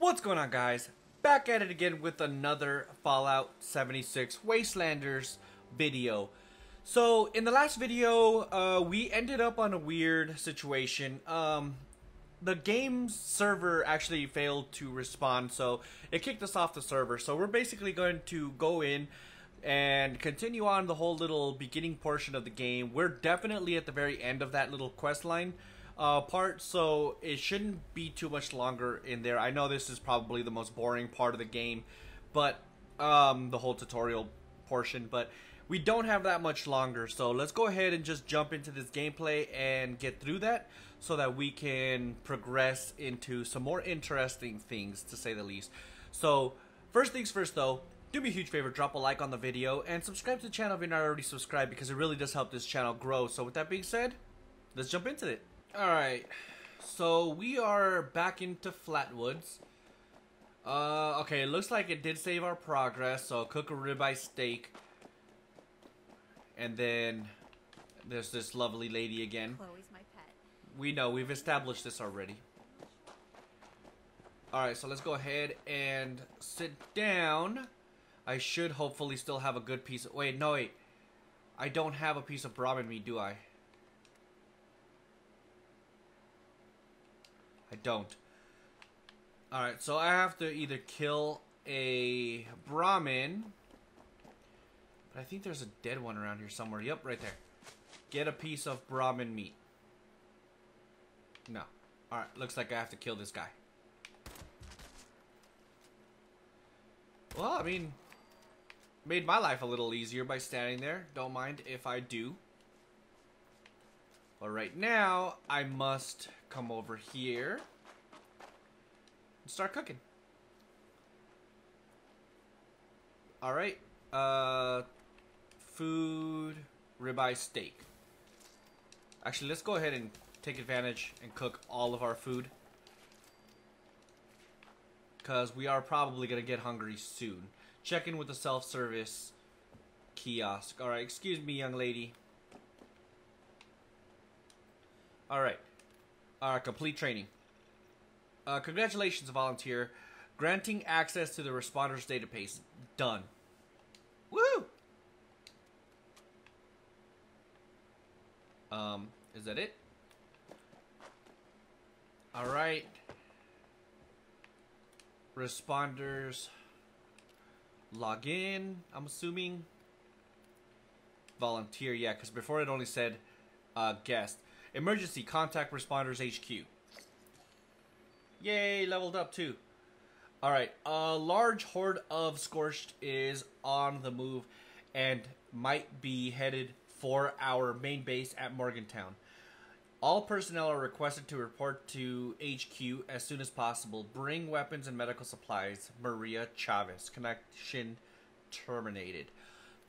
What's going on guys? Back at it again with another Fallout 76 Wastelanders video. So in the last video, uh, we ended up on a weird situation. Um, the game's server actually failed to respond, so it kicked us off the server. So we're basically going to go in and continue on the whole little beginning portion of the game. We're definitely at the very end of that little quest line uh, part, so it shouldn't be too much longer in there. I know this is probably the most boring part of the game, but um, the whole tutorial portion, but we don't have that much longer. So let's go ahead and just jump into this gameplay and get through that so that we can progress into some more interesting things, to say the least. So first things first, though. Do me a huge favor, drop a like on the video, and subscribe to the channel if you're not already subscribed because it really does help this channel grow. So with that being said, let's jump into it. Alright, so we are back into Flatwoods. Uh, okay, it looks like it did save our progress, so cook a ribeye steak. And then there's this lovely lady again. Chloe's my pet. We know, we've established this already. Alright, so let's go ahead and sit down. I should hopefully still have a good piece of... Wait, no, wait. I don't have a piece of Brahmin meat, do I? I don't. Alright, so I have to either kill a Brahmin. But I think there's a dead one around here somewhere. Yep, right there. Get a piece of Brahmin meat. No. Alright, looks like I have to kill this guy. Well, I mean, made my life a little easier by standing there. Don't mind if I do. But right now, I must come over here and start cooking. Alright, uh, food, ribeye steak. Actually, let's go ahead and take advantage and cook all of our food. Because we are probably going to get hungry soon. Check in with the self-service kiosk. Alright, excuse me, young lady. Alright. Our complete training. Uh, congratulations, volunteer. Granting access to the responders database. Done. Woo! Um, is that it? Alright. Responders. Log in, I'm assuming. Volunteer, yeah, because before it only said uh, guest. Emergency contact responders HQ. Yay, leveled up too. Alright, a large horde of Scorched is on the move and might be headed for our main base at Morgantown. All personnel are requested to report to HQ as soon as possible. Bring weapons and medical supplies. Maria Chavez. Connection terminated.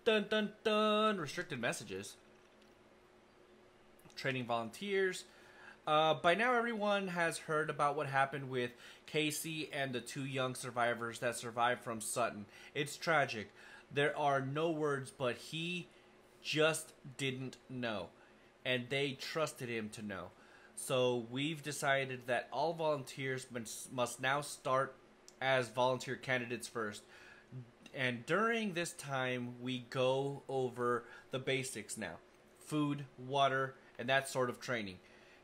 Dun dun dun. Restricted messages. Training volunteers. Uh, by now, everyone has heard about what happened with Casey and the two young survivors that survived from Sutton. It's tragic. There are no words, but he just didn't know. And they trusted him to know. So we've decided that all volunteers must now start as volunteer candidates first. And during this time, we go over the basics now food, water, and that sort of training.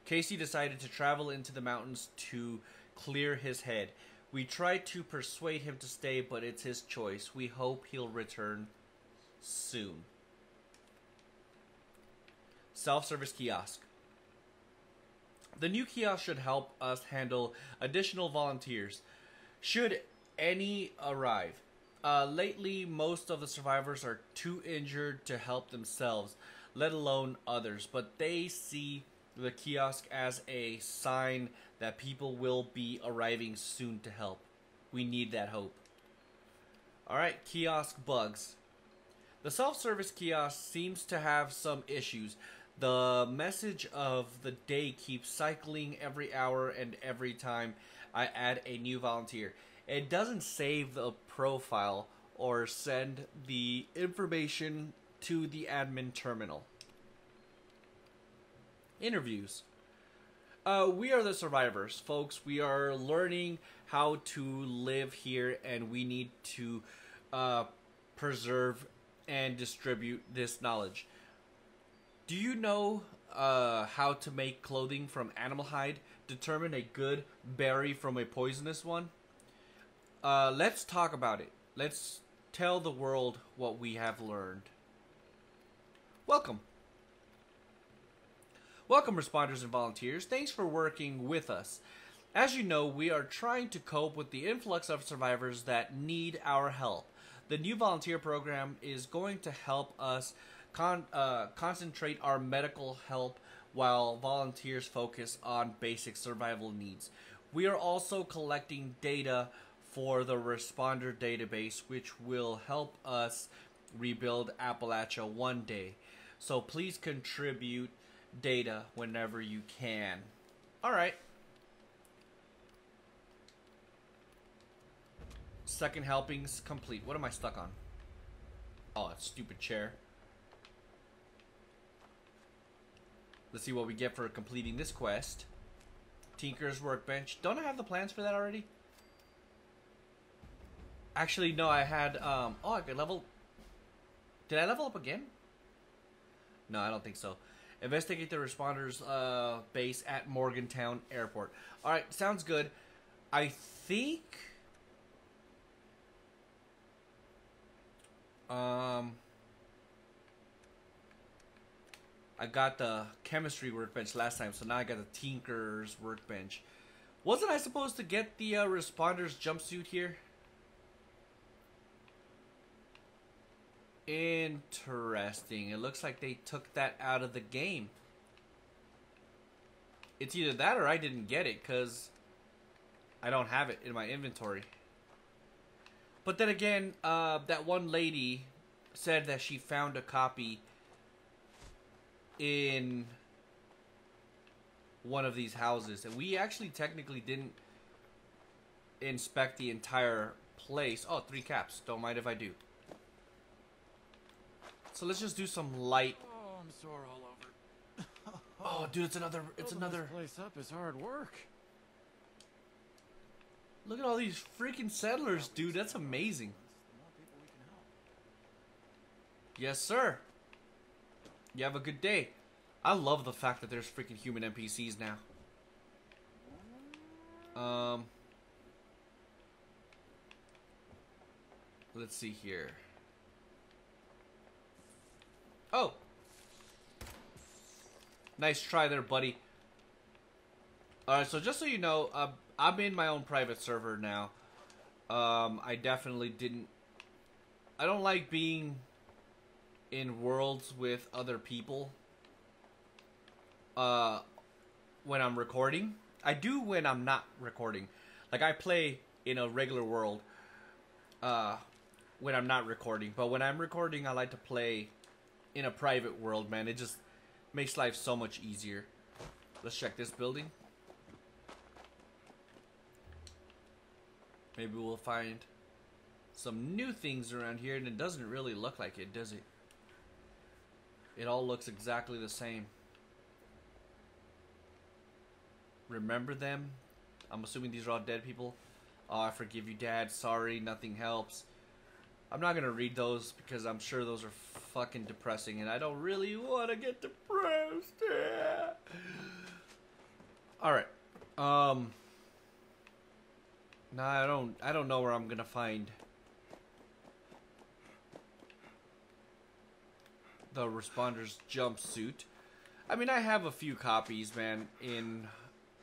Casey decided to travel into the mountains to clear his head. We tried to persuade him to stay, but it's his choice. We hope he'll return soon. Self-service kiosk. The new kiosk should help us handle additional volunteers, should any arrive. Uh, lately, most of the survivors are too injured to help themselves, let alone others, but they see the kiosk as a sign that people will be arriving soon to help. We need that hope. Alright, kiosk bugs. The self-service kiosk seems to have some issues. The message of the day keeps cycling every hour and every time I add a new volunteer. It doesn't save the profile or send the information to the admin terminal. Interviews. Uh, we are the survivors, folks. We are learning how to live here, and we need to uh, preserve and distribute this knowledge. Do you know uh, how to make clothing from animal hide? Determine a good berry from a poisonous one? Uh, let's talk about it. Let's tell the world what we have learned. Welcome. Welcome, responders and volunteers. Thanks for working with us. As you know, we are trying to cope with the influx of survivors that need our help. The new volunteer program is going to help us con- uh, concentrate our medical help while volunteers focus on basic survival needs. We are also collecting data for the responder database, which will help us rebuild Appalachia one day. So please contribute data whenever you can. All right. Second helpings complete. What am I stuck on? Oh, stupid chair. Let's see what we get for completing this quest. Tinker's Workbench. Don't I have the plans for that already? Actually, no, I had, um, oh, I could level, did I level up again? No, I don't think so. Investigate the responders uh, base at Morgantown Airport. All right, sounds good. I think. Um. I got the chemistry workbench last time, so now I got the Tinker's workbench. Wasn't I supposed to get the uh, responders jumpsuit here? Interesting. It looks like they took that out of the game. It's either that or I didn't get it because I don't have it in my inventory. But then again, uh, that one lady said that she found a copy in one of these houses. And we actually technically didn't inspect the entire place. Oh, three caps. Don't mind if I do. So let's just do some light. Oh, I'm sore all over. Oh, dude, it's another. It's Building another. Place up is hard work. Look at all these freaking settlers, dude. That's amazing. The more people we can help. Yes, sir. You have a good day. I love the fact that there's freaking human NPCs now. Um. Let's see here. Oh. Nice try there, buddy. Alright, so just so you know, uh, I'm in my own private server now. Um, I definitely didn't... I don't like being in worlds with other people uh, when I'm recording. I do when I'm not recording. Like, I play in a regular world uh, when I'm not recording. But when I'm recording, I like to play in a private world, man. It just makes life so much easier. Let's check this building. Maybe we'll find some new things around here, and it doesn't really look like it, does it? It all looks exactly the same. Remember them? I'm assuming these are all dead people. Oh, I forgive you, Dad. Sorry, nothing helps. I'm not gonna read those because I'm sure those are fucking depressing, and I don't really want to get depressed. Yeah. All right. Um. No, I don't. I don't know where I'm gonna find the responder's jumpsuit. I mean, I have a few copies, man, in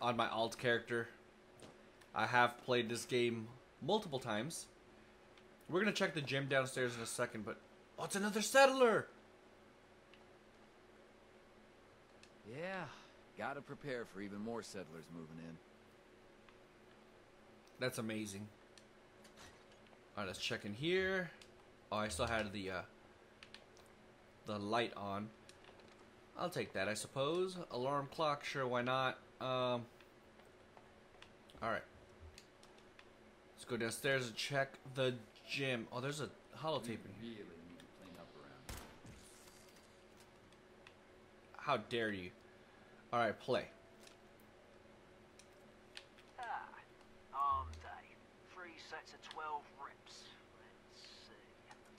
on my alt character. I have played this game multiple times. We're gonna check the gym downstairs in a second, but oh, it's another settler. Yeah, gotta prepare for even more settlers moving in. That's amazing. All right, let's check in here. Oh, I still had the uh, the light on. I'll take that, I suppose. Alarm clock, sure, why not? Um. All right. Let's go downstairs and check the gym. Oh, there's a holotape in here. How dare you? Alright, play. Ah, arm day. Three sets of 12 reps. Let's see.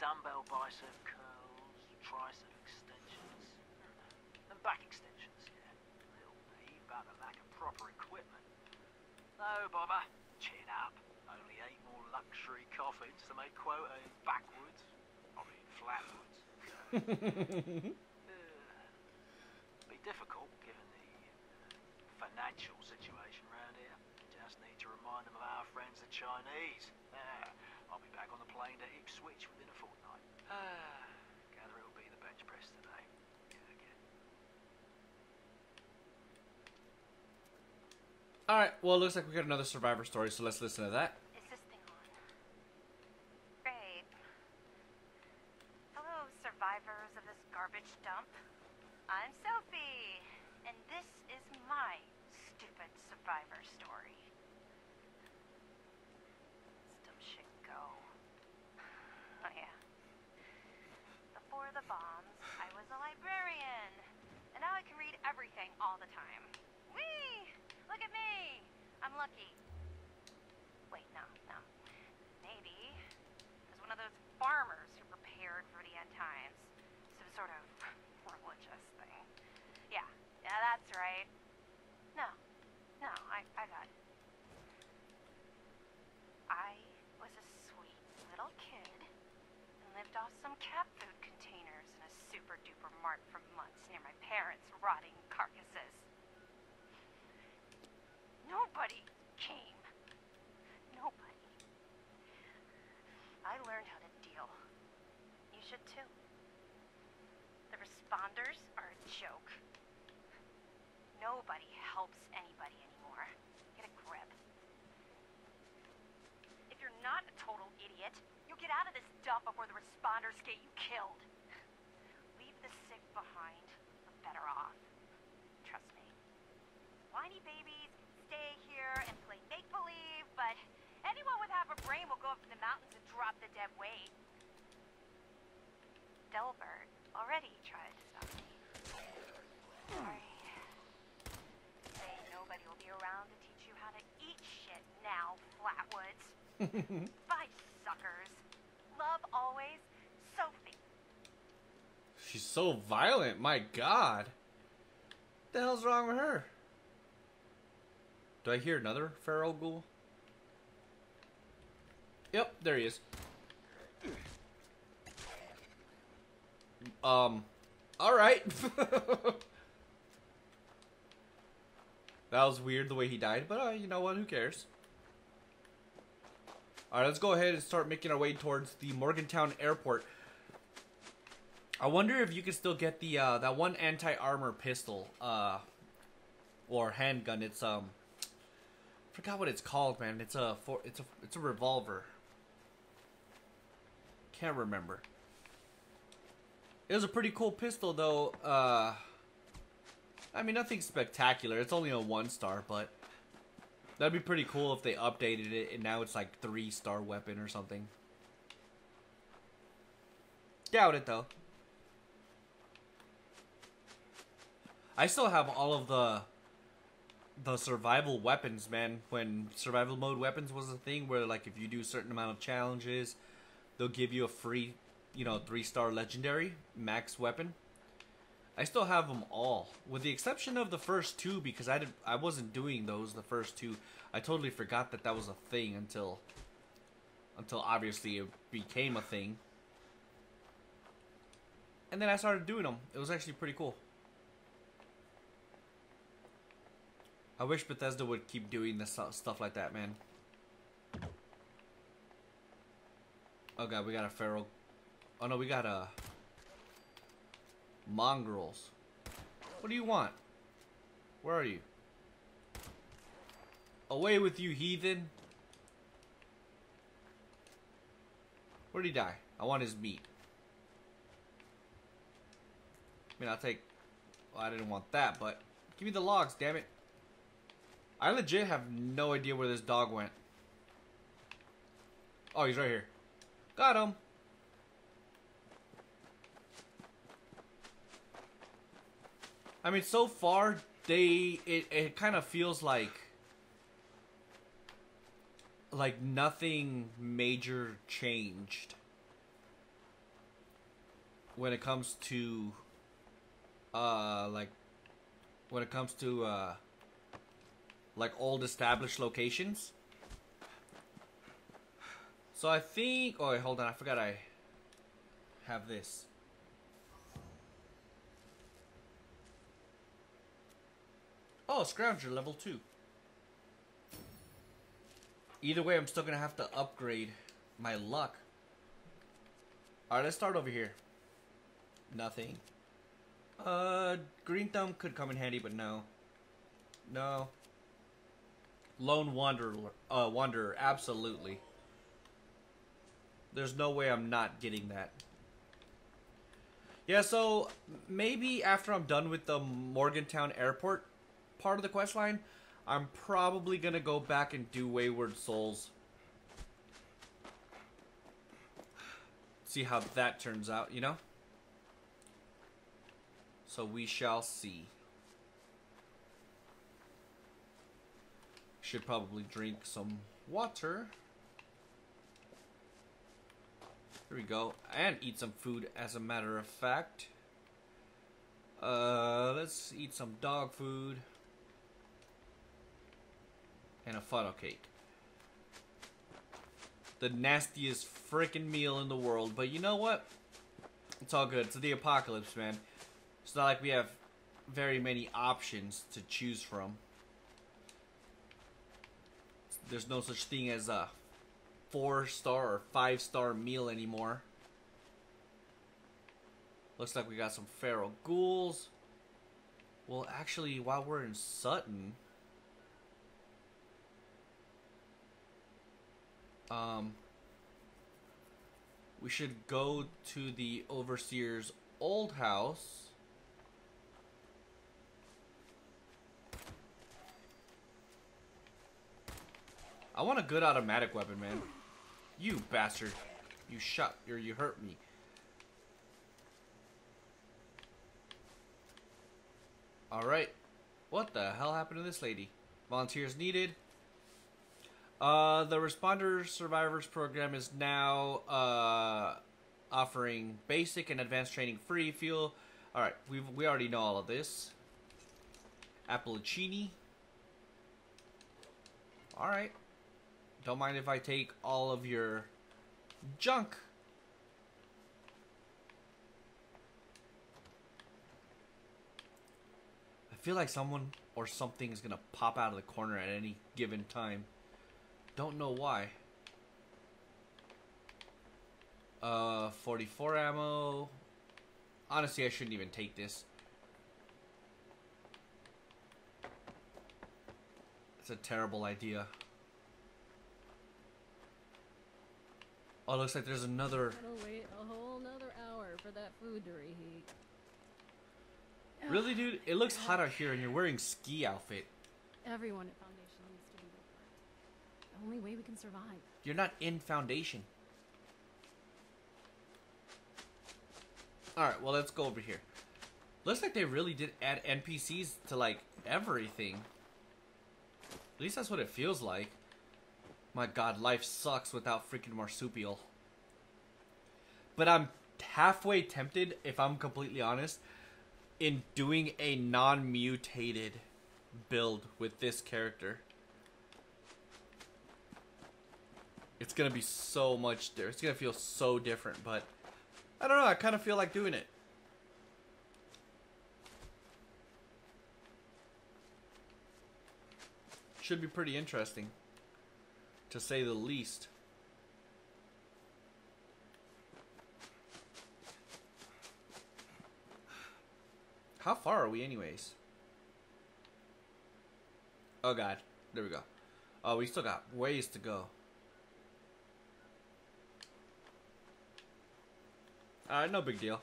Dumbbell bicep curls, tricep extensions, and back extensions, yeah. Little me, about a lack of proper equipment. No bother. Chin up. Only eight more luxury coffins to make quota in backwards. I mean, flatwoods. Difficult given the financial situation around here. Just need to remind them of our friends the Chinese. Ah, I'll be back on the plane to Ipswich within a fortnight. Ah, gather it'll be the bench press today. Alright, well, it looks like we got another survivor story, so let's listen to that. Is this thing on? Great. Hello, survivors of this garbage dump. I'm Sophie, and this is my stupid survivor story. Dumb shit go. Oh yeah. Before the bombs, I was a librarian, and now I can read everything all the time. Whee! Look at me! I'm lucky. Wait, no, no. Maybe. As one of those farmers who prepared for the end times. Some sort of religious thing. Yeah, yeah, that's right. I, I got it. I was a sweet little kid and lived off some cat food containers in a super duper mart for months near my parents' rotting carcasses. Nobody came. Nobody. I learned how to deal. You should too. The responders are a joke. Nobody helps anybody anymore. Get a grip. If you're not a total idiot, you'll get out of this dump before the responders get you killed. Leave the sick behind, the better off. Trust me. Whiny babies stay here and play make-believe, but anyone with half a brain will go up to the mountains and drop the dead weight. Delbert already tried to stop me. Sorry. Say nobody will be around to teach you how to eat shit now, Flatwoods. Bye, suckers. Love always, Sophie. She's so violent, my god. What the hell's wrong with her? Do I hear another feral ghoul? Yep, there he is. Um, alright. that was weird the way he died, but uh, you know what, who cares? Alright, let's go ahead and start making our way towards the Morgantown Airport. I wonder if you can still get the uh, that one anti-armor pistol uh, or handgun. It's um, I forgot what it's called, man. It's a for it's a it's a revolver. Can't remember. It was a pretty cool pistol, though. Uh, I mean, nothing spectacular. It's only a one star, but that'd be pretty cool if they updated it and now it's like three star weapon or something. Doubt it though. I still have all of the the survival weapons, man. When survival mode weapons was a thing, where like if you do a certain amount of challenges, they'll give you a free, you know, three star legendary max weapon. I still have them all, with the exception of the first two, because I did I wasn't doing those the first two. I totally forgot that that was a thing until until obviously it became a thing. And then I started doing them. It was actually pretty cool. I wish Bethesda would keep doing this stuff like that, man. Oh god, we got a feral. Oh no, we got a mongrels. What do you want? Where are you? Away with you, heathen! Where'd he die? I want his meat. I mean, I'll take. Well, I didn't want that, but give me the logs, damn it. I legit have no idea where this dog went. Oh, he's right here. Got him. I mean, so far, they it, it kind of feels like like nothing major changed when it comes to uh like when it comes to uh like old established locations. So I think oh wait, hold on, I forgot I have this. Oh, Scrounger level 2. Either way, I'm still gonna have to upgrade my luck. Alright, let's start over here. Nothing. Uh, Green Thumb could come in handy, but no. No. Lone Wanderer, uh, Wanderer, absolutely. There's no way I'm not getting that. Yeah, so maybe after I'm done with the Morgantown Airport part of the quest line, I'm probably gonna go back and do Wayward Souls. See how that turns out, you know? So we shall see. Should probably drink some water. Here we go. And eat some food, as a matter of fact. Uh, let's eat some dog food and a funnel cake. The nastiest freaking meal in the world, but you know what? It's all good. It's the apocalypse, man. It's not like we have very many options to choose from. There's no such thing as a four star or five star meal anymore. Looks like we got some feral ghouls. Well, actually, while we're in Sutton, um, we should go to the overseer's old house. I want a good automatic weapon, man. You bastard. You shot or you hurt me. Alright. What the hell happened to this lady? Volunteers needed. Uh, the Responder Survivors program is now uh, offering basic and advanced training free. Fuel. Alright, we we already know all of this. Applicini. Alright. Don't mind if I take all of your junk. I feel like someone or something is gonna pop out of the corner at any given time. Don't know why. Uh, 44 ammo. Honestly, I shouldn't even take this. It's a terrible idea. Oh, looks like there's another. Gotta wait a whole nother hour for that food to reheat. Really, dude? It looks hot out here, and you're wearing ski outfit. Everyone at Foundation needs to do their part. The only way we can survive. You're not in Foundation. Alright, well, let's go over here. Looks like they really did add NPCs to, like, everything. At least that's what it feels like. My god, life sucks without freaking marsupial. But I'm halfway tempted, if I'm completely honest, in doing a non-mutated build with this character. It's gonna be so much there. It's gonna feel so different, but I don't know. I kind of feel like doing it. Should be pretty interesting, to say the least. How far are we, anyways? Oh god, there we go. Oh, we still got ways to go. Alright, no big deal.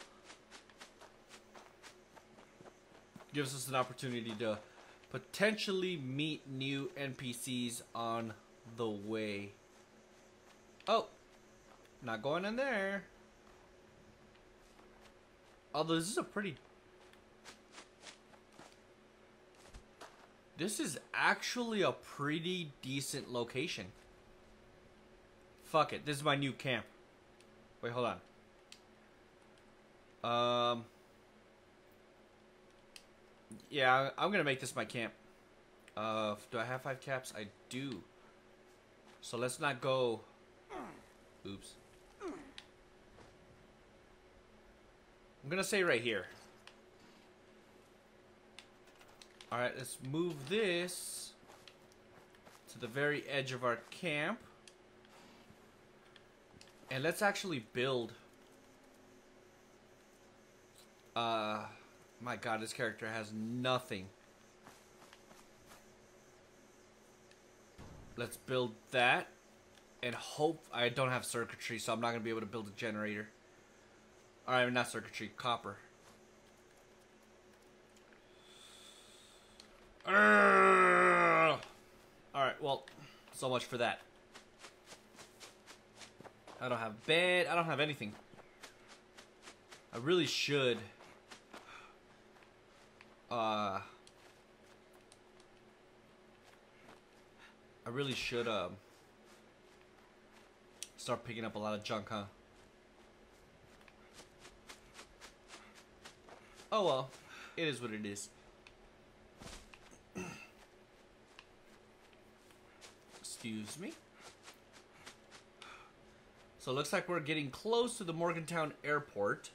Gives us an opportunity to potentially meet new NPCs on the way. Oh, not going in there. Although this is a pretty... This is actually a pretty decent location. Fuck it. This is my new camp. Wait, hold on. Um. Yeah, I'm gonna make this my camp. Uh, do I have five caps? I do. So let's not go. Oops. I'm gonna say right here. Alright, let's move this to the very edge of our camp. And let's actually build. Uh, my god, this character has nothing. Let's build that. And hope I don't have circuitry, so I'm not going to be able to build a generator. Alright, not circuitry, copper. Alright, well, so much for that. I don't have bed, I don't have anything. I really should. Uh... I really should, um... Start picking up a lot of junk, huh? Oh well, it is what it is. Excuse me. So it looks like we're getting close to the Morgantown airport.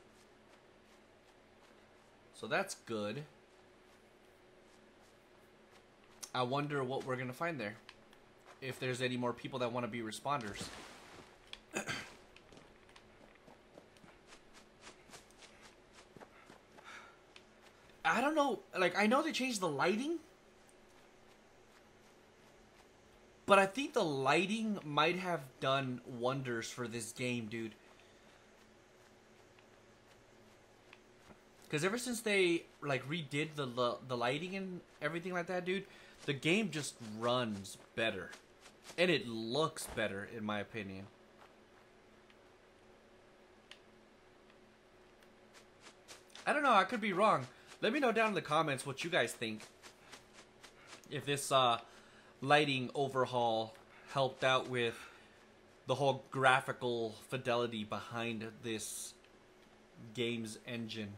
So that's good. I wonder what we're going to find there. If there's any more people that want to be responders. I don't know. Like, I know they changed the lighting. But I think the lighting might have done wonders for this game, dude. Because ever since they, like, redid the, the, the lighting and everything like that, dude, the game just runs better. And it looks better, in my opinion. I don't know, I could be wrong. Let me know down in the comments what you guys think. If this uh, lighting overhaul helped out with the whole graphical fidelity behind this game's engine.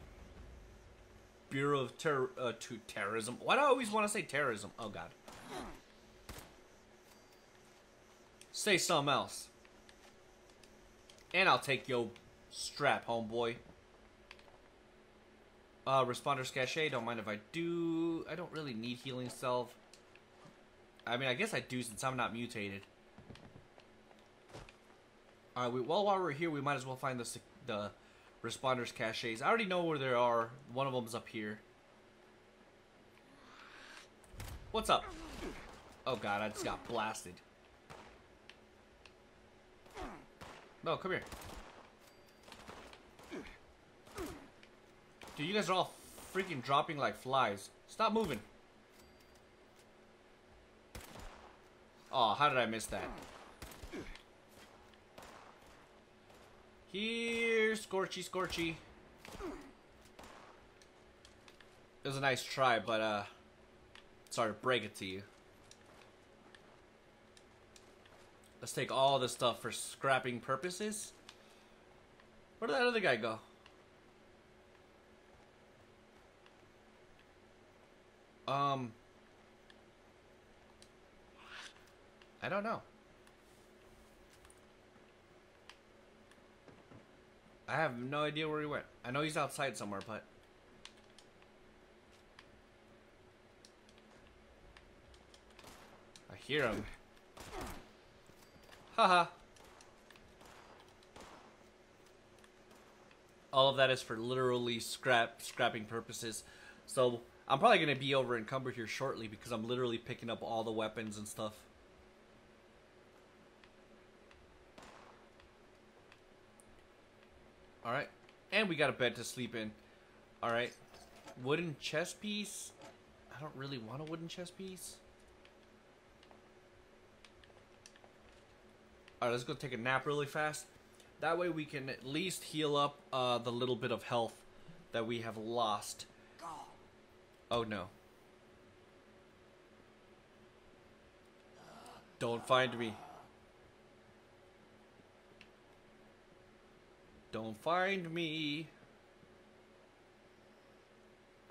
Bureau of Ter uh, to Terrorism. Why do I always want to say terrorism? Oh, God. Say something else. And I'll take your strap, homeboy. Uh, responders cache, don't mind if I do. I don't really need healing self. I mean, I guess I do since I'm not mutated. Alright, we, well, while we're here, we might as well find the, the responders caches. I already know where there are. One of them's up here. What's up? Oh god, I just got blasted. No, come here. Dude, you guys are all freaking dropping like flies. Stop moving. Oh, how did I miss that? Here, Scorchy, Scorchy. It was a nice try, but, uh, sorry to break it to you. Let's take all this stuff for scrapping purposes. Where did that other guy go? Um, I don't know. I have no idea where he went. I know he's outside somewhere, but... I hear him. Haha. All of that is for literally scrap scrapping purposes. So I'm probably going to be over encumbered here shortly because I'm literally picking up all the weapons and stuff. Alright. And we got a bed to sleep in. Alright. Wooden chess piece. I don't really want a wooden chess piece. Alright, let's go take a nap really fast. That way we can at least heal up uh, the little bit of health that we have lost. Oh no. Don't find me. Don't find me.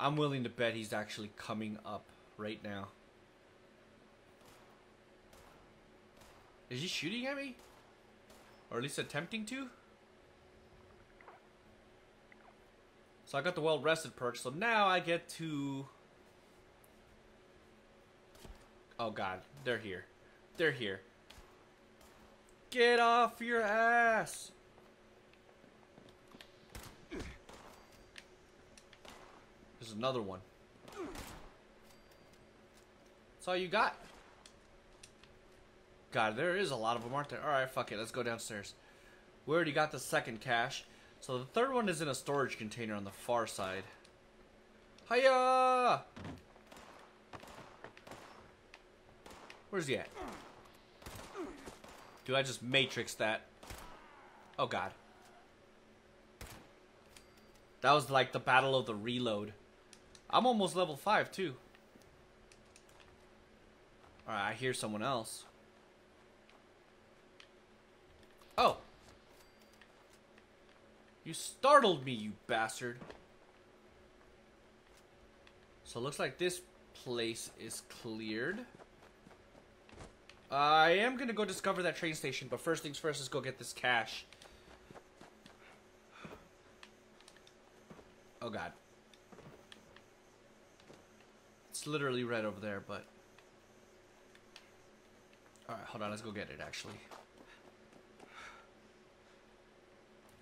I'm willing to bet he's actually coming up right now. Is he shooting at me? Or at least attempting to? So I got the well rested perk, so now I get to. Oh god, they're here. They're here. Get off your ass! There's another one. That's all you got? God, there is a lot of them, aren't there? Alright, fuck it. Let's go downstairs. We already got the second cache. So the third one is in a storage container on the far side. Hiya! Where's he at? Do I just matrix that? Oh god. That was like the battle of the reload. I'm almost level 5 too. Alright, I hear someone else. Oh. You startled me, you bastard. So it looks like this place is cleared. I am gonna go discover that train station, but first things first, let's go get this cache. Oh god. Literally right over there, but... Alright, hold on, let's go get it, actually.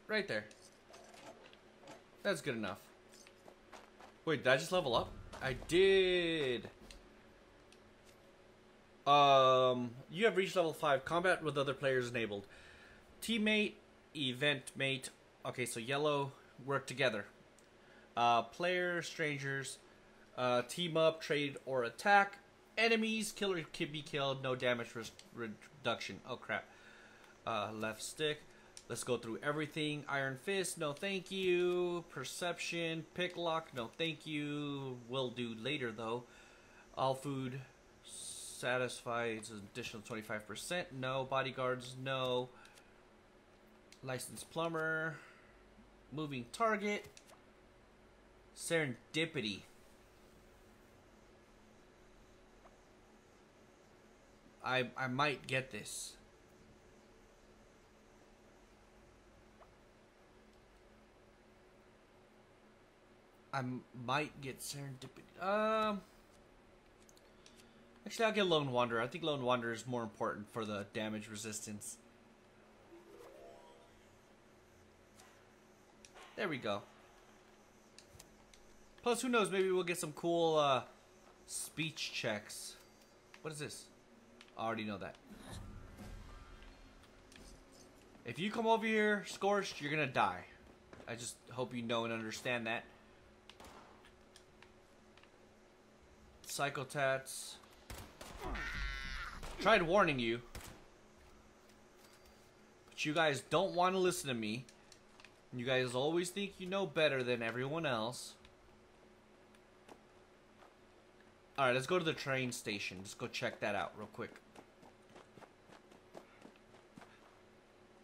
Right there. That's good enough. Wait, did I just level up? I did! Um, you have reached level 5. Combat with other players enabled. Teammate, event mate. Okay, so yellow, work together. Uh, player, strangers, uh, team up, trade, or attack. Enemies, killer can be killed, no damage reduction. Oh crap. Uh, left stick. Let's go through everything. Iron Fist, no thank you. Perception, pick lock, no thank you. Will do later though. All food, satisfies an additional 25%. No. Bodyguards, no. Licensed plumber. Moving target. Serendipity. I I might get this. I might get serendipity. Um Actually, I'll get Lone Wanderer. I think Lone Wanderer is more important for the damage resistance. There we go. Plus, who knows, maybe we'll get some cool uh, speech checks. What is this? I already know that. If you come over here scorched, you're gonna die. I just hope you know and understand that. Psychotats. Tried warning you. But you guys don't want to listen to me. You guys always think you know better than everyone else. Alright, let's go to the train station. Let's go check that out real quick.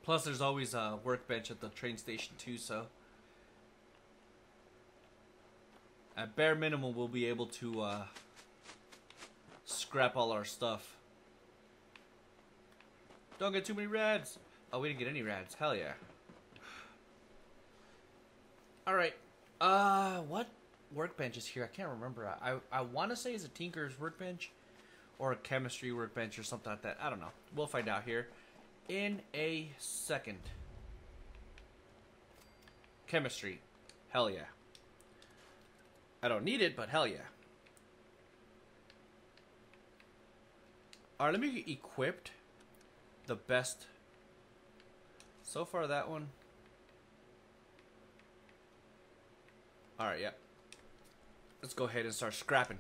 Plus, there's always a workbench at the train station too, so... At bare minimum, we'll be able to, uh scrap all our stuff. Don't get too many rads. Oh, we didn't get any rads. Hell yeah. Alright. Uh, what workbench is here? I can't remember. I, I want to say it's a Tinker's workbench or a chemistry workbench or something like that. I don't know. We'll find out here in a second. Chemistry. Hell yeah. I don't need it, but hell yeah. Alright, let me get equipped the best. So far, that one. Alright, yeah. Let's go ahead and start scrapping.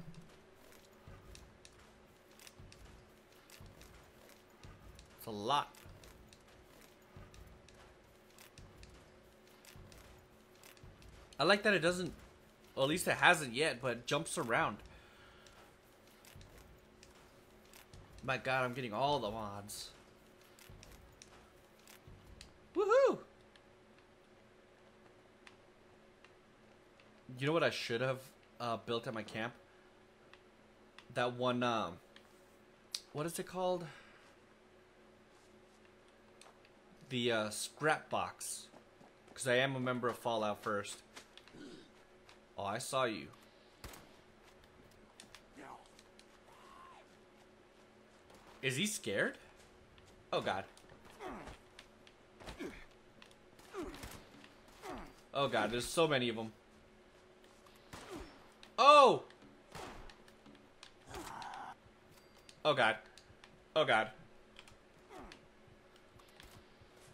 It's a lot. I like that it doesn't, well, at least it hasn't yet, but jumps around. My god, I'm getting all the mods. Woohoo! You know what I should have uh, built at my camp? That one, um, what is it called? The uh, scrap box. Because I am a member of Fallout first. Oh, I saw you. Is he scared? Oh god. Oh god, there's so many of them. Oh! Oh god. Oh god.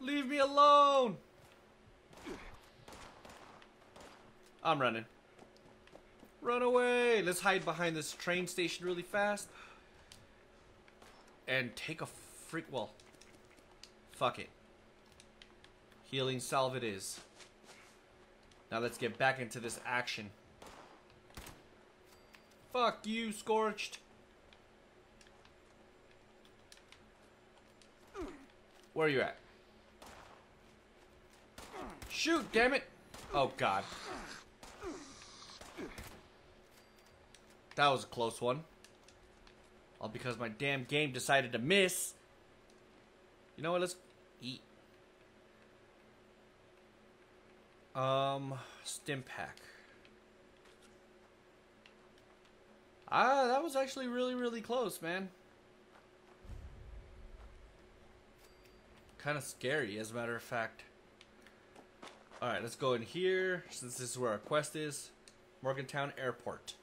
Leave me alone! I'm running. Run away! Let's hide behind this train station really fast. And take a freak. Well, fuck it. Healing salve it is. Now let's get back into this action. Fuck you, Scorched. Where are you at? Shoot, damn it! Oh, God. That was a close one. All because my damn game decided to miss. You know what? Let's eat. Um, stim pack. Ah, that was actually really, really close, man. Kind of scary, as a matter of fact. Alright, let's go in here, since this is where our quest is. Morgantown Airport.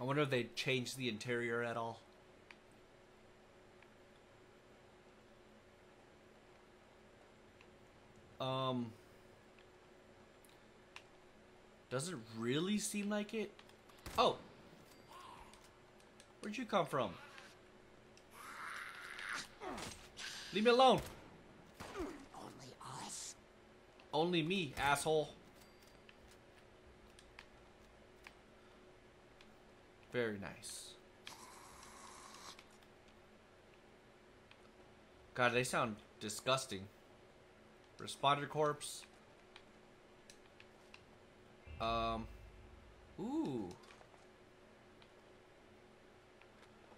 I wonder if they changed the interior at all. Um, doesn't really seem like it. Oh, where'd you come from? Leave me alone. Only us. Only me, asshole. Very nice. God, they sound disgusting. Responder corpse. Um. Ooh.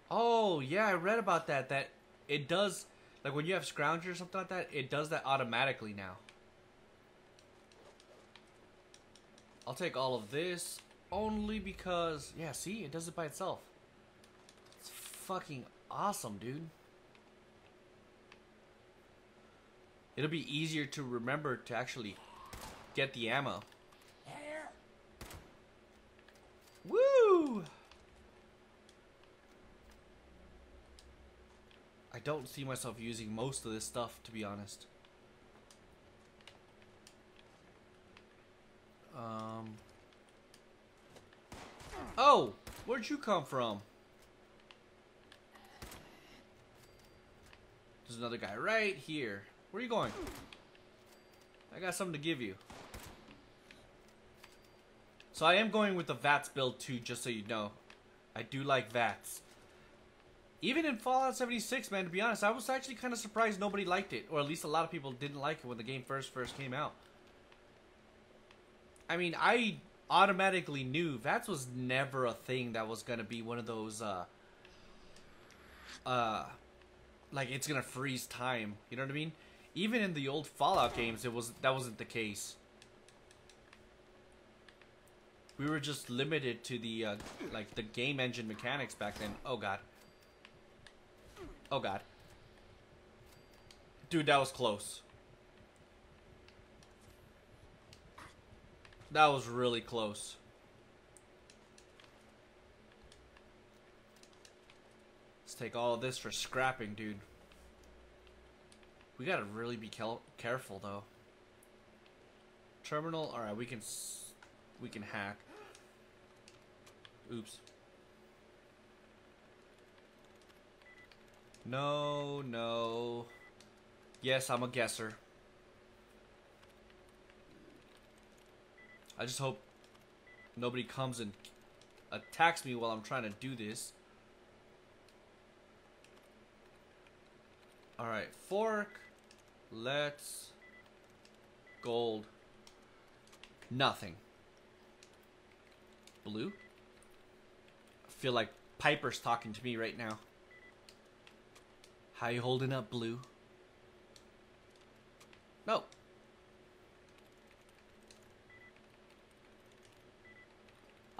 Oh, yeah, I read about that. That it does, like when you have scrounger or something like that, it does that automatically now. I'll take all of this only because, yeah, see, it does it by itself. It's fucking awesome, dude. It'll be easier to remember to actually get the ammo. Woo! I don't see myself using most of this stuff, to be honest. Um. Oh, where'd you come from? There's another guy right here. Where are you going? I got something to give you. So I am going with the VATS build too, just so you know. I do like VATS. Even in Fallout 76, man, to be honest, I was actually kind of surprised nobody liked it. Or at least a lot of people didn't like it when the game first first came out. I mean, I automatically knew VATS was never a thing that was to be one of those, uh... Uh... Like, it's to freeze time. You know what I mean? Even in the old Fallout games, it was that wasn't the case. We were just limited to the, uh, like, the game engine mechanics back then. Oh, God. Oh, God. Dude, that was close. That was really close. Let's take all this for scrapping, dude. We gotta really be careful, though. Terminal, alright, we can... we can hack. Oops. No, no. Yes, I'm a guesser. I just hope nobody comes and attacks me while I'm trying to do this. Alright, fork. Let's. Gold. Nothing. Blue? I feel like Piper's talking to me right now. How you holding up, Blue? No.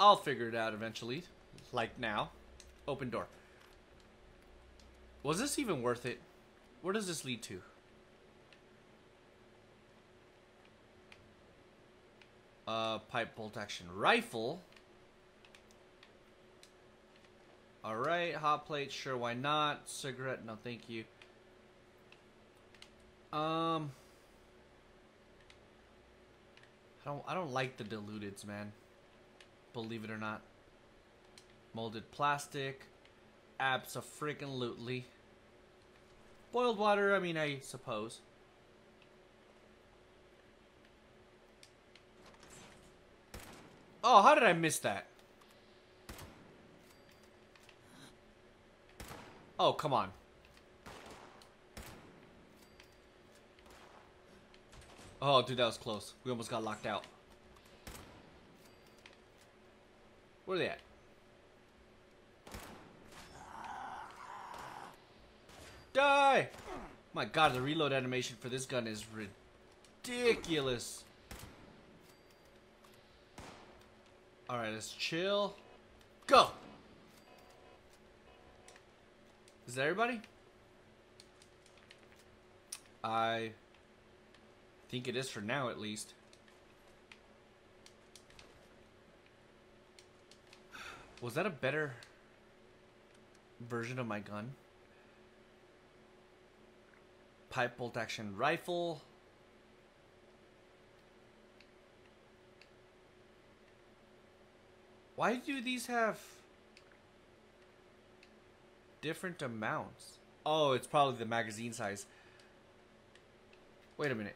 I'll figure it out eventually. Like now. Open door. Was this even worth it? Where does this lead to? Uh, pipe bolt action rifle. Alright, hot plate, sure, why not? Cigarette, no thank you. Um... I don't, I don't like the diluteds, man. Believe it or not. Molded plastic. Abso-freaking-lutely. Boiled water, I mean, I suppose. Oh, how did I miss that? Oh, come on. Oh, dude, that was close. We almost got locked out. Where are they at? Die! My god, the reload animation for this gun is ridiculous. Alright, let's chill. Go! Is that everybody? I think it is for now, at least. Was that a better version of my gun? Pipe bolt action rifle. Why do these have different amounts? Oh, it's probably the magazine size. Wait a minute.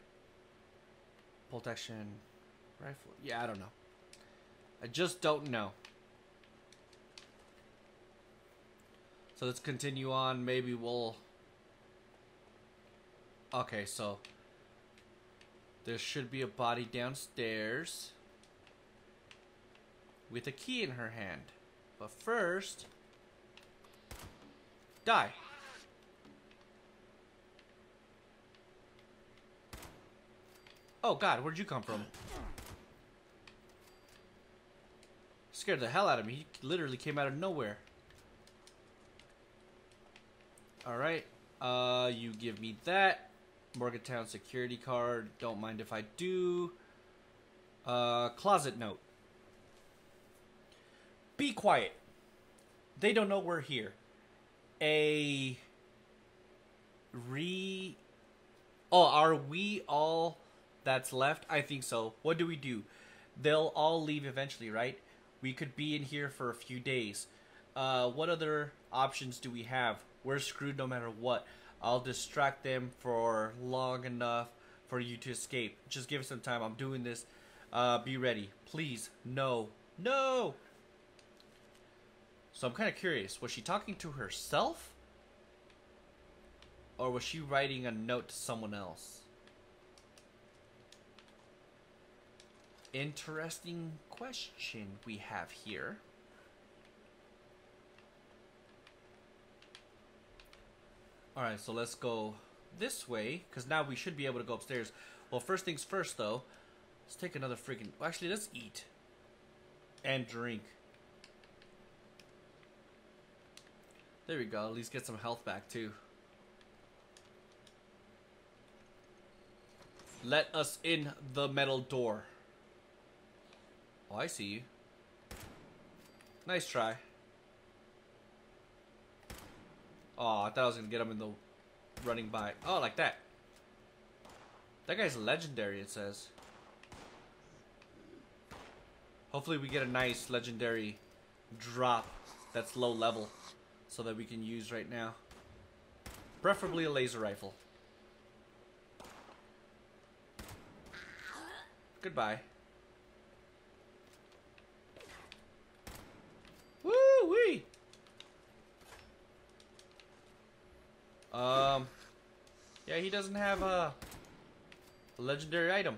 Bolt action rifle. Yeah, I don't know. I just don't know. So let's continue on. Maybe we'll... Okay, so... There should be a body downstairs. With a key in her hand. But first... Die. Oh god, where'd you come from? Scared the hell out of me. He literally came out of nowhere. Alright. Uh, you give me that. Morgantown security card. Don't mind if I do. Uh, closet note. Be quiet. They don't know we're here. A re. Oh, are we all that's left? I think so. What do we do? They'll all leave eventually, right? We could be in here for a few days. Uh, what other options do we have? We're screwed no matter what. I'll distract them for long enough for you to escape. Just give us some time. I'm doing this. Uh, be ready. Please. No. No! So I'm kind of curious. Was she talking to herself? Or was she writing a note to someone else? Interesting question we have here. Alright, so let's go this way, because now we should be able to go upstairs. Well, first things first, though. Let's take another freaking... Actually, let's eat. And drink. There we go. At least get some health back, too. Let us in the metal door. Oh, I see you. Nice try. Oh, I thought I was gonna get him in the running by. Oh, like that. That guy's legendary, it says. Hopefully we get a nice legendary drop that's low level so that we can use right now. Preferably a laser rifle. Goodbye. Woo Um, Yeah, he doesn't have a, legendary item.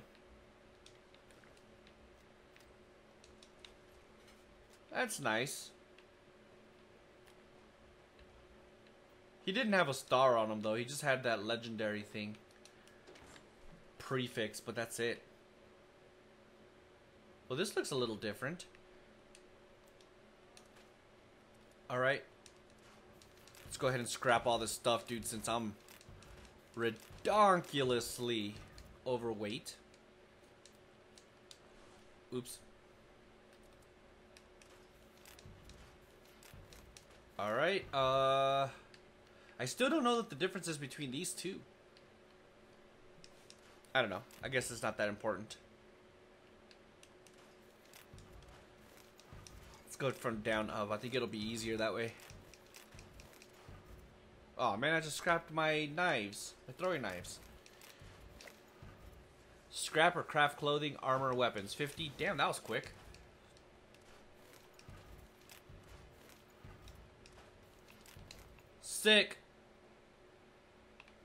That's nice. He didn't have a star on him though. He just had that legendary thing. Prefix, but that's it. Well, this looks a little different. Alright. Let's go ahead and scrap all this stuff, dude, since I'm redonkulously overweight. Oops. Alright, uh... I still don't know that the differences between these two. I don't know. I guess it's not that important. Let's go from down up. I think it'll be easier that way. Oh man, I just scrapped my knives. My throwing knives. Scrap or craft clothing, armor, weapons. 50. Damn, that was quick. Sick.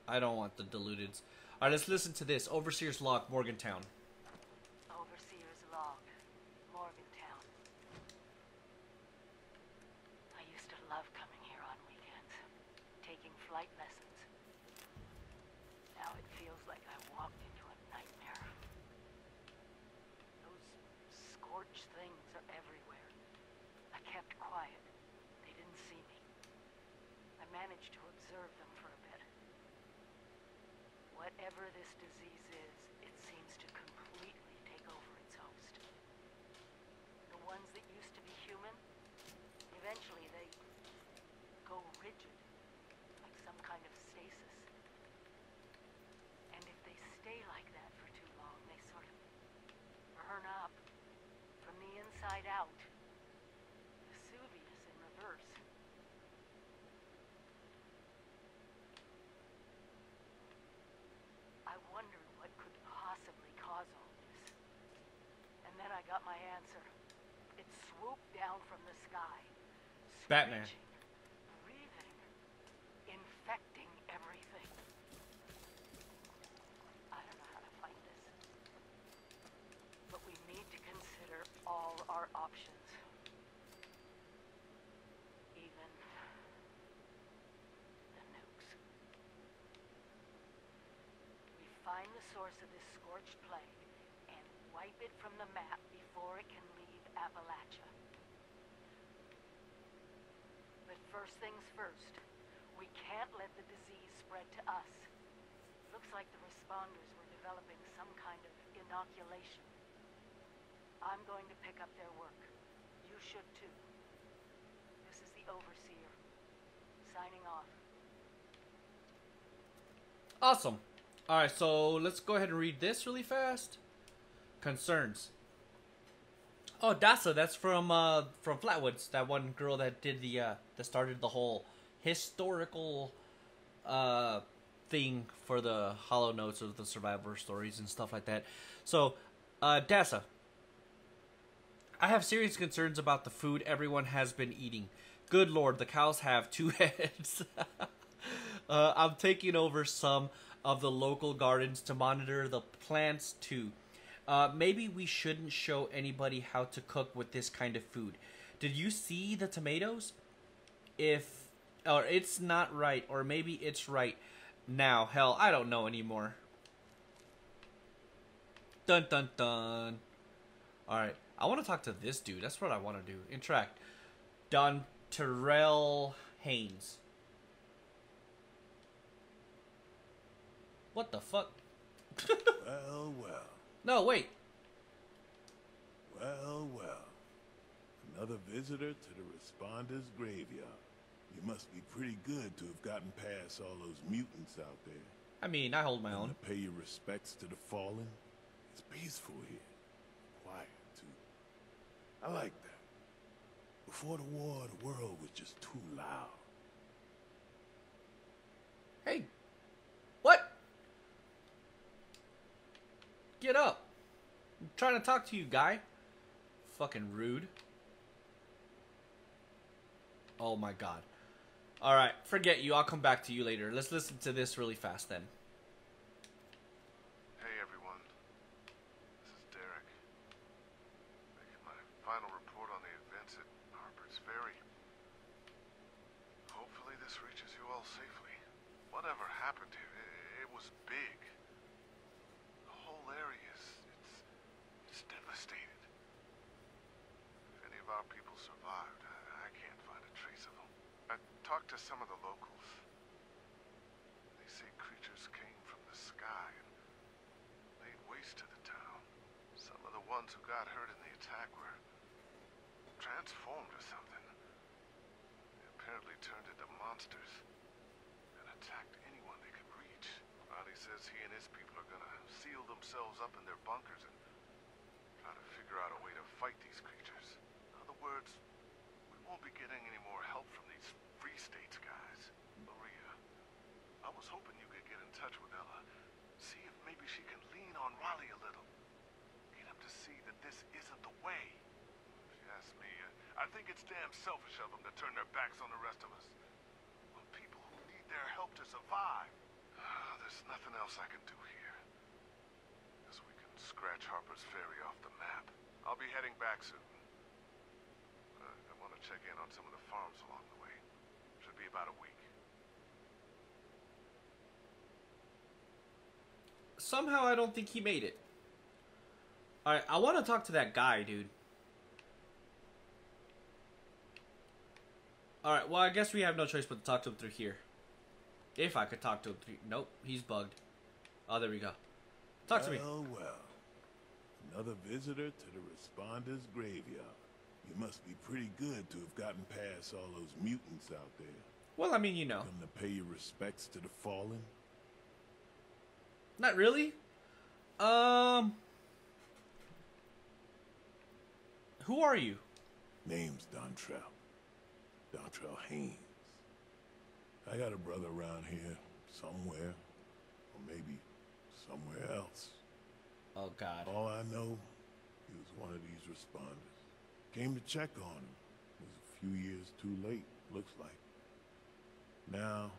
I don't want the diluteds. Alright, let's listen to this. Overseer's Log, Morgantown. Overseer's log, Morgantown. I used to love coming here on weekends, taking flight lessons. Now it feels like I walked into a nightmare. Those scorched things are everywhere. I kept quiet. They didn't see me. I to observe them for a bit. Whatever this disease is, it seems to completely take over its host. The ones that used to be human, eventually they go rigid, like some kind of stasis. And if they stay like that for too long, they sort of burn up from the inside out. Vesuvius in reverse. I wondered what could possibly cause all this. And then I got my answer. It swooped down from the sky. Batman. breathing, infecting everything. I don't know how to fight this. But we need to consider all our options. Even the nukes. We find the source of this scorched plague and wipe it from the map before it can Appalachia. But first things first, we can't let the disease spread to us. Looks like the responders were developing some kind of inoculation. I'm going to pick up their work. You should too. This is the Overseer. Signing off. Awesome. Alright, so let's go ahead and read this really fast. Concerns. Oh, Dasa, that's from uh from Flatwoods, that one girl that did the uh that started the whole historical uh thing for the hollow notes of the survivor stories and stuff like that. So, uh Dasa, I have serious concerns about the food everyone has been eating. Good lord, the cows have two heads. uh, I'm taking over some of the local gardens to monitor the plants too. Uh, maybe we shouldn't show anybody how to cook with this kind of food. Did you see the tomatoes? If or it's not right, or maybe it's right now. Hell, I don't know anymore. Dun dun dun. All right, I want to talk to this dude. That's what I want to do. Interact. Don Terrell Haynes. What the fuck? Well, well, No, wait. well, well. Another visitor to the responders' graveyard. You must be pretty good to have gotten past all those mutants out there. I mean, I hold my Want own. pay your respects to the fallen? It's peaceful here. Quiet, too. I like that. Before the war, the world was just too loud. Hey. What? Get up. I'm trying to talk to you, guy. Fucking rude. Oh my god. Alright, forget you. I'll come back to you later. Let's listen to this really fast then. well safely. Whatever happened here, it, it was big. The whole area is, it's, it's devastated. If any of our people survived, I, I can't find a trace of them. I talked to some of the locals. They say creatures came from the sky and laid waste to the town. Some of the ones who got hurt in the attack were transformed or something. They apparently turned into monsters and attacked anyone they could reach. Ronnie says he and his people are gonna seal themselves up in their bunkers and try to figure out a way to fight these creatures. In other words, we won't be getting any more help from these Free States guys. Maria, I was hoping you could get in touch with Ella. See if maybe she can lean on Wally a little. Get him to see that this isn't the way. If you ask me, uh, I think it's damn selfish of them to turn their backs on the rest of us. On people who need their help to survive. Ah, There's nothing else I can do here. Guess we can scratch Harper's Ferry off the map. I'll be heading back soon. Uh, I want to check in on some of the farms along the way. Should be about a week. Somehow I don't think he made it. Alright, I want to talk to that guy, dude. Alright, well, I guess we have no choice but to talk to him through here. If I could talk to him through... Nope, he's bugged. Oh, there we go. Talk to me. Well, well. Another visitor to the Responders Graveyard. You must be pretty good to have gotten past all those mutants out there. Well, I mean, you know. Come to pay your respects to the fallen? Not really. Um... Who are you? Name's Dontrell. Dontrell Haynes. I got a brother around here, somewhere. Or maybe somewhere else. Oh, God. All I know, he was one of these responders. Came to check on him. It Was a few years too late, looks like. Now,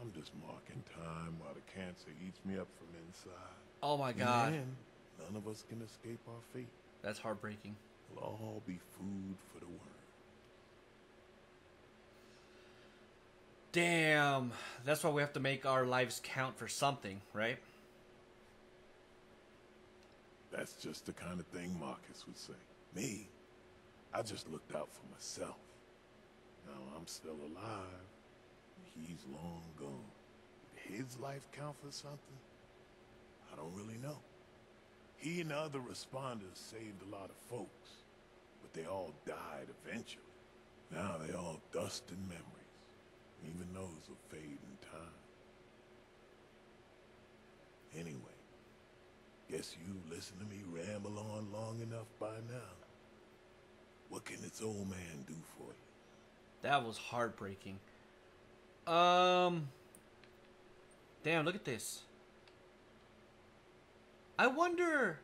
I'm just marking time while the cancer eats me up from inside. Oh, my God. end, none of us can escape our fate. That's heartbreaking. We'll all be food for the worm. Damn. That's why we have to make our lives count for something, right? That's just the kind of thing Marcus would say. Me, I just looked out for myself. Now I'm still alive. He's long gone. Did his life count for something? I don't really know. He and the other responders saved a lot of folks, but they all died eventually. Now they all dust and memories. Even those will fade in time. Anyway, guess you listened to me ramble on long enough by now. What can this old man do for you? That was heartbreaking. Um. Damn, look at this. I wonder.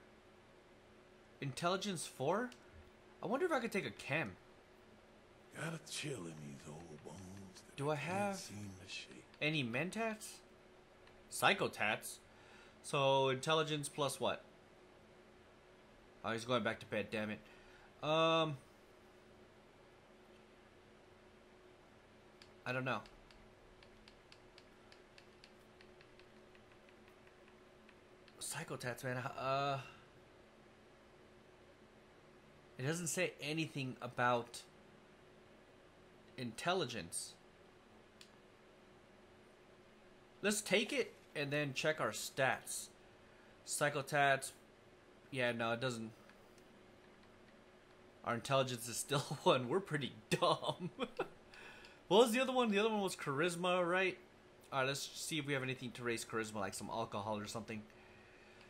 Intelligence 4? I wonder if I could take a chem. Got a chill in these old bones. Do I have- seem to shake. Any mentats? Psychotats? So, intelligence plus what? Oh, he's going back to bed, damn it. Um. I don't know. Psychotats, man. Uh. It doesn't say anything about intelligence. Let's take it and then check our stats. Psychotats. Yeah, no, it doesn't. Our intelligence is still one. We're pretty dumb. what was the other one? The other one was charisma, right? Alright, let's see if we have anything to raise charisma, like some alcohol or something.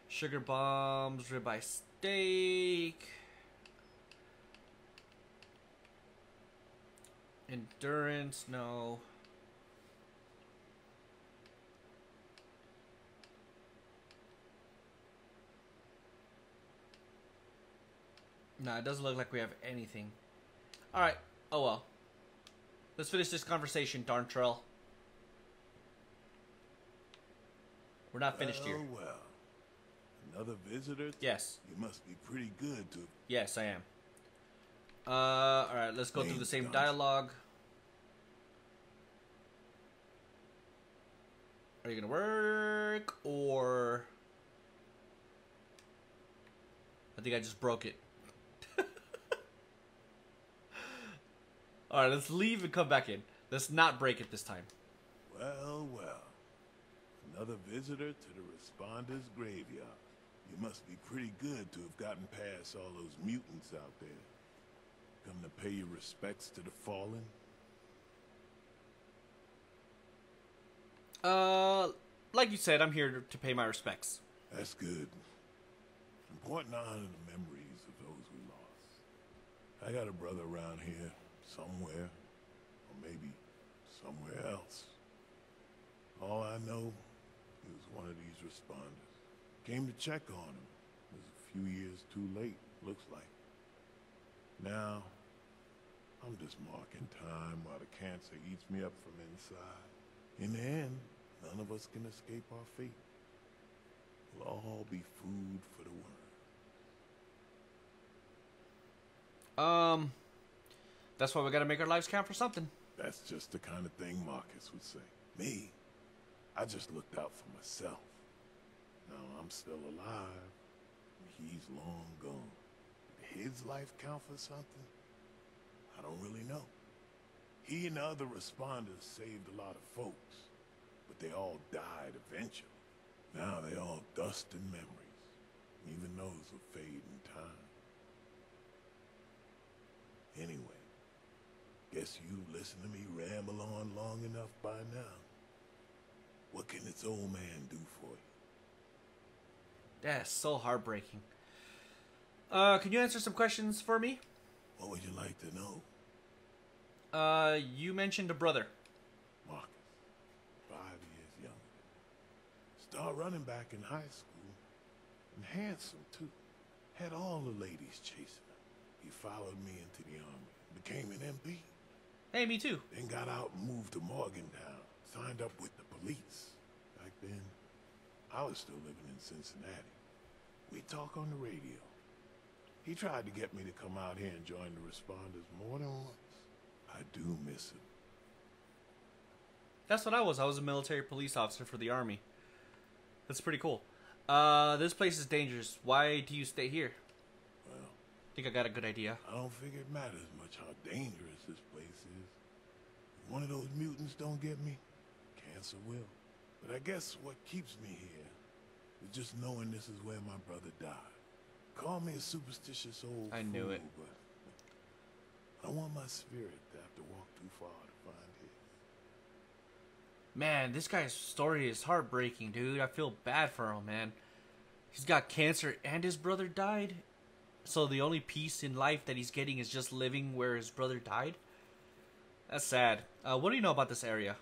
Sugar bombs, ribeye steak. Endurance, no. No, it doesn't look like we have anything. Alright. Oh well. Let's finish this conversation, Darntrell. We're not finished here. Oh, well, well. Another visitor? Yes. You must be pretty good to Yes, I am. Uh, alright, let's go through the same Gus. dialogue. Are you gonna work or? I think I just broke it. All right, let's leave and come back in. Let's not break it this time. Well, well. Another visitor to the Responders Graveyard. You must be pretty good to have gotten past all those mutants out there. Come to pay your respects to the fallen? Uh, like you said, I'm here to, pay my respects. That's good. Important to honor the memories of those we lost. I got a brother around here, somewhere, or maybe somewhere else. All I know, he was one of these responders. Came to check on him. It was a few years too late, looks like. Now, I'm just marking time while the cancer eats me up from inside. In the end, none of us can escape our fate. We'll all be food for the worm. Um, that's why we gotta make our lives count for something. That's just the kind of thing Marcus would say. Me, I just looked out for myself. Now I'm still alive. He's long gone. Did his life count for something? I don't really know. He and the other responders saved a lot of folks, but they all died eventually. Now they all dust and memories. Even those will fade in time. Anyway, guess you listened to me ramble on long enough by now. What can this old man do for you? That's so heartbreaking. Uh, can you answer some questions for me? What would you like to know? Uh, you mentioned a brother. Marcus, five years younger. Star running back in high school. And handsome, too. Had all the ladies chasing him. He followed me into the army. Became an MP. Hey, me too. Then got out and moved to Morgantown. Signed up with the police. Back then, I was still living in Cincinnati. We talk on the radio. He tried to get me to come out here and join the responders more than once. I do miss him. That's what I was. I was a military police officer for the army. That's pretty cool. Uh, this place is dangerous. Why do you stay here? Well, Think I got a good idea. I don't figure it matters much how dangerous this place is. If one of those mutants don't get me, cancer will. But I guess what keeps me here just knowing this is where my brother died. Call me a superstitious old I knew fool, it. but I want my spirit to have to walk too far to find his. Man, this guy's story is heartbreaking, dude. I feel bad for him, man. He's got cancer and his brother died. So the only peace in life that he's getting is just living where his brother died. That's sad. Uh, what do you know about this area?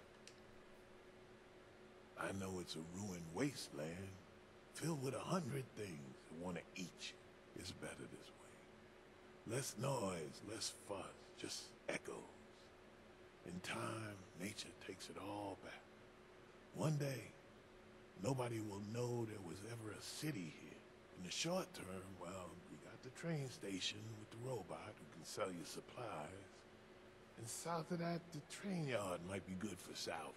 I know it's a ruined wasteland, filled with a hundred things that want to eat you. It's better this way. Less noise, less fuss, just echoes. In time, nature takes it all back. One day, nobody will know there was ever a city here. In the short term, well, we got the train station with the robot who can sell you supplies. And south of that, the train yard might be good for salvage.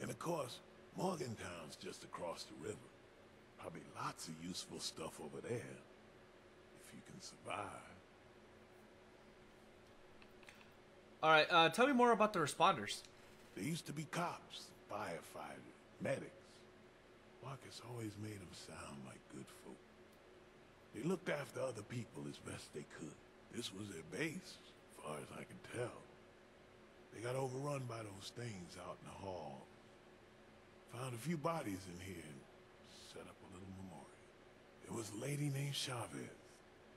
And of course, Morgantown's just across the river. Probably lots of useful stuff over there. If you can survive. All right, uh, tell me more about the responders. They used to be cops, firefighters, medics. Marcus always made them sound like good folk. They looked after other people as best they could. This was their base, as far as I can tell. They got overrun by those things out in the hall. Found a few bodies in here and set up a little memorial. There was a lady named Chavez.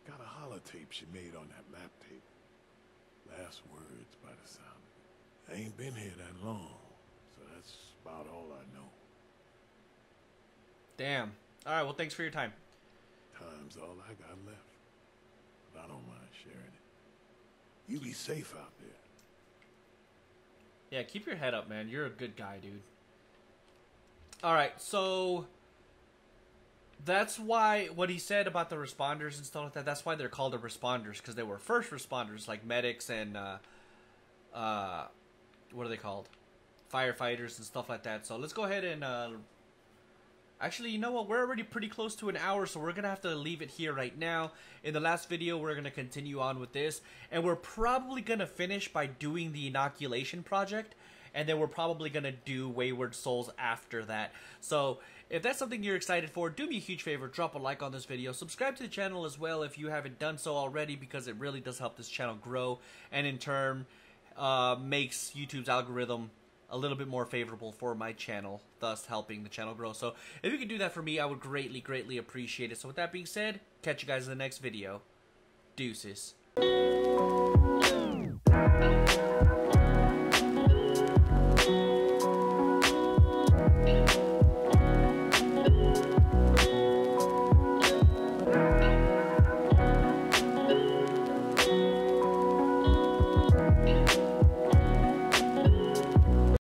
Got a holotape she made on that map tape. Last words by the sound of it. I ain't been here that long, so that's about all I know. Damn. All right, well, thanks for your time. Time's all I got left. But I don't mind sharing it. You be safe out there. Yeah, keep your head up, man. You're a good guy, dude. All right, so that's why what he said about the responders and stuff like that. That's why they're called the responders because they were first responders, like medics and uh, uh, what are they called? firefighters and stuff like that. So let's go ahead and uh, Actually, you know what? We're already pretty close to an hour, so we're going to have to leave it here right now. In the last video, we're going to continue on with this, and we're probably going to finish by doing the inoculation project, and then we're probably going to do Wayward Souls after that. So, if that's something you're excited for, do me a huge favor, drop a like on this video, subscribe to the channel as well if you haven't done so already, because it really does help this channel grow, and in turn, uh, makes YouTube's algorithm a little bit more favorable for my channel, thus helping the channel grow. So if you could do that for me, I would greatly, greatly appreciate it. So with that being said, catch you guys in the next video. Deuces.